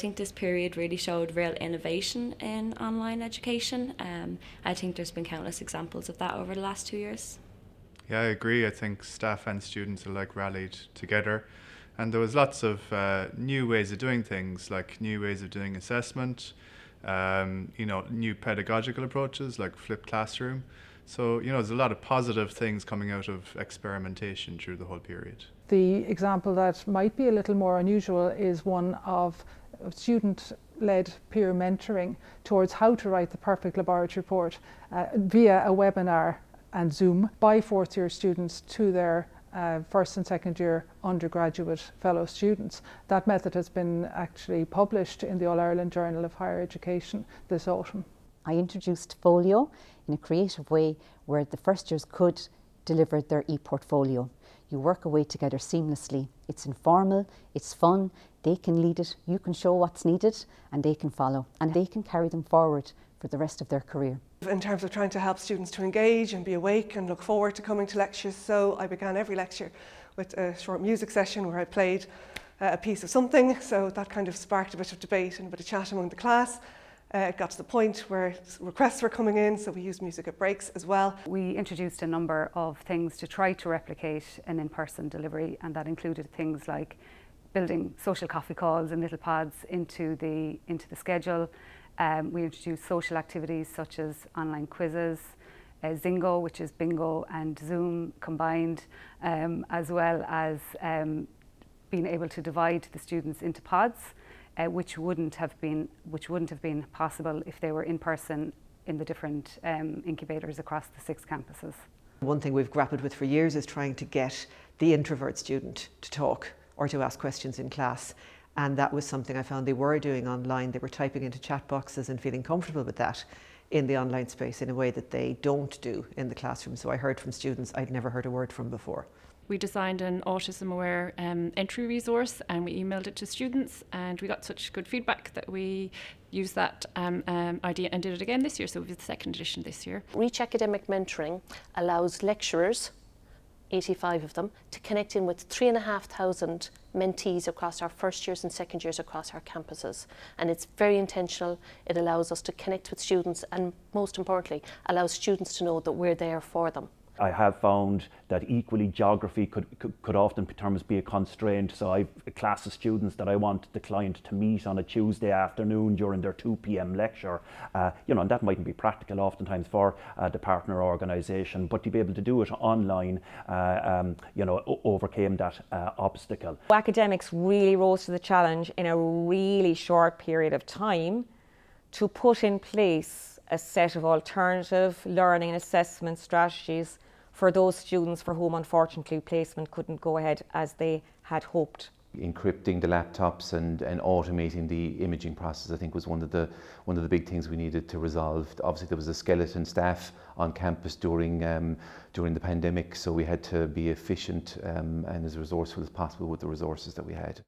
think this period really showed real innovation in online education. Um, I think there's been countless examples of that over the last two years. Yeah, I agree. I think staff and students alike rallied together. And there was lots of uh, new ways of doing things, like new ways of doing assessment, um, you know, new pedagogical approaches like flipped classroom. So, you know, there's a lot of positive things coming out of experimentation through the whole period. The example that might be a little more unusual is one of student led peer mentoring towards how to write the perfect laboratory report uh, via a webinar and Zoom by fourth year students to their uh, first and second year undergraduate fellow students. That method has been actually published in the All Ireland Journal of Higher Education this autumn. I introduced Folio in a creative way where the first years could deliver their e-portfolio. You work away together seamlessly. It's informal, it's fun, they can lead it, you can show what's needed and they can follow and they can carry them forward for the rest of their career. In terms of trying to help students to engage and be awake and look forward to coming to lectures, so I began every lecture with a short music session where I played uh, a piece of something, so that kind of sparked a bit of debate and a bit of chat among the class. Uh, it got to the point where requests were coming in, so we used music at breaks as well. We introduced a number of things to try to replicate an in-person delivery, and that included things like building social coffee calls and little pods into the into the schedule. Um, we introduced social activities such as online quizzes, uh, Zingo, which is bingo and Zoom combined, um, as well as um, being able to divide the students into pods uh, which wouldn't have been which wouldn't have been possible if they were in person in the different um, incubators across the six campuses. One thing we've grappled with for years is trying to get the introvert student to talk or to ask questions in class. And that was something I found they were doing online. They were typing into chat boxes and feeling comfortable with that in the online space in a way that they don't do in the classroom. So I heard from students I'd never heard a word from before we designed an autism aware um, entry resource and we emailed it to students and we got such good feedback that we used that um, um, idea and did it again this year so we have the second edition this year. Reach Academic Mentoring allows lecturers 85 of them, to connect in with 3,500 mentees across our first years and second years across our campuses. And it's very intentional. It allows us to connect with students and most importantly, allows students to know that we're there for them. I have found that equally geography could, could, could often terms be a constraint. So I've a class of students that I want the client to meet on a Tuesday afternoon during their 2 p.m. lecture. Uh, you know, and that mightn't be practical oftentimes for uh, the partner organisation, but to be able to do it online, uh, um, you know, overcame that uh, obstacle. Academics really rose to the challenge in a really short period of time to put in place a set of alternative learning and assessment strategies for those students for whom unfortunately placement couldn't go ahead as they had hoped. Encrypting the laptops and, and automating the imaging process I think was one of the one of the big things we needed to resolve. Obviously there was a skeleton staff on campus during um, during the pandemic so we had to be efficient um, and as resourceful as possible with the resources that we had.